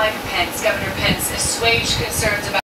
Mike Pence, Governor Pence, assuaged concerns about